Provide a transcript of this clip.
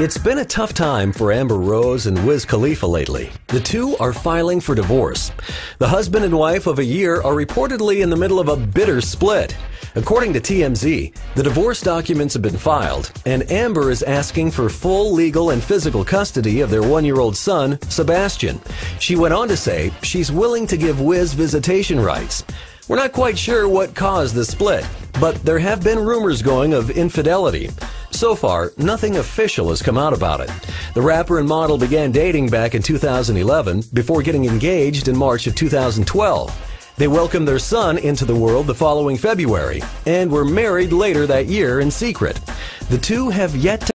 It's been a tough time for Amber Rose and Wiz Khalifa lately. The two are filing for divorce. The husband and wife of a year are reportedly in the middle of a bitter split. According to TMZ, the divorce documents have been filed, and Amber is asking for full legal and physical custody of their one year old son, Sebastian. She went on to say she's willing to give Wiz visitation rights. We're not quite sure what caused the split, but there have been rumors going of infidelity. So far, nothing official has come out about it. The rapper and model began dating back in 2011 before getting engaged in March of 2012. They welcomed their son into the world the following February and were married later that year in secret. The two have yet to